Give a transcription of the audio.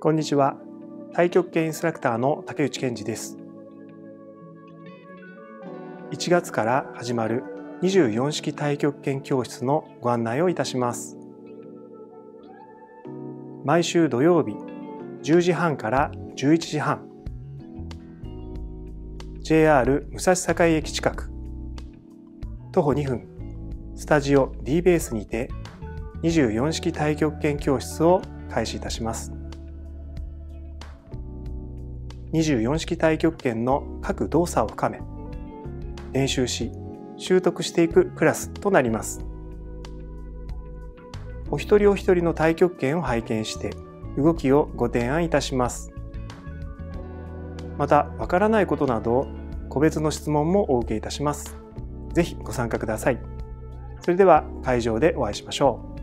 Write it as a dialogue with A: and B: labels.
A: こんにちは。太極拳インストラクターの竹内健二です。1月から始まる24式太極拳教室のご案内をいたします。毎週土曜日10時半から11時半 JR 武蔵境駅近く徒歩2分スタジオ D ベースにて24式太極拳教室を開始いたします。24式太極拳の各動作を深め、練習し、習得していくクラスとなります。お一人お一人の太極拳を拝見して動きをご提案いたします。また、わからないことなど個別の質問もお受けいたします。ぜひご参加ください。それでは会場でお会いしましょう。